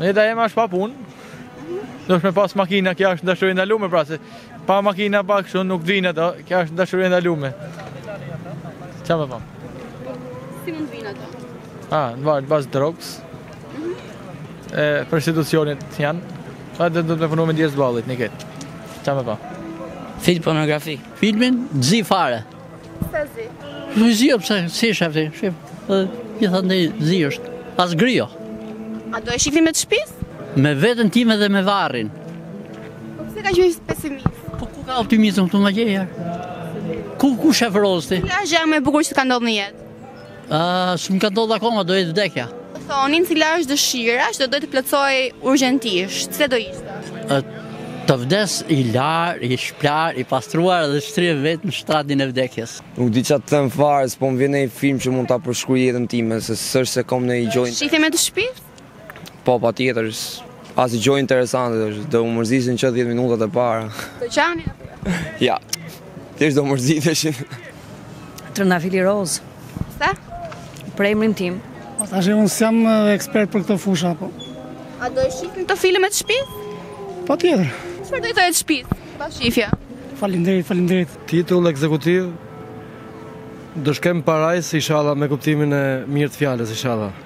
Jeta jeme është pa punë, do është me pas makina, kjo është dashuri e ndalume, pra që se pa makina, pa kështu, nuk vijnë ato, kjo është dashuri e ndalume. Ça me thonë? Si mund vijnë ato? A, në varë, në bazë t'drogës e prostitucionit janë, po edhe do ti me punu me djersë t'ballit, një këtë. Ça me thonë? Film pornografi. Filmin, zi fare. Pse zi? Nuk zi, pse si e shef ti, shef. Gjithandej zi është. As gri jo. A do e shihnit me të shpisë? Me veten time dhe me varrin. Po pse kaq pesimist? Po ku ka optimizëm këtu ma gjej? Ku, ku e shef zotri? Cila është gjëja më e bukur që të ka ndodhur në jetë? S'më ka ndodhë akoma, do jetë vdekja. Të të thonin, cila është dëshira që do doje të plotësoje urgentisht, cila do ishte? Të vdes i larë, i shplarë, i pastruar dhe shtrirë vetë në shtratin e vdekjes. Nuk di ça të them fare, s'po më vjen një film që mund ta përshkruj jetën time, se s'është se kom nonji gjo. E shef me të shpisë? Po, patjetër, asnji gjo interesante s'është, do u mërzisnin që në 10 minutat e para. Të qanin? Jo, thjesht do mërziteshin. Trëndafili rozë. Sa? Për emrin tim. Po, ta shë unë s'jam ekspert për këto fusha, po. A do e shifnit filmin te shpia? Patjetër. Çfarë do e te shpia? Pa shifja. Faleminderit, faleminderit. Titull ekzekutiv, do shkojmë n'parajsë, ishalla, me kuptimin e mirë të fjalës, ishalla.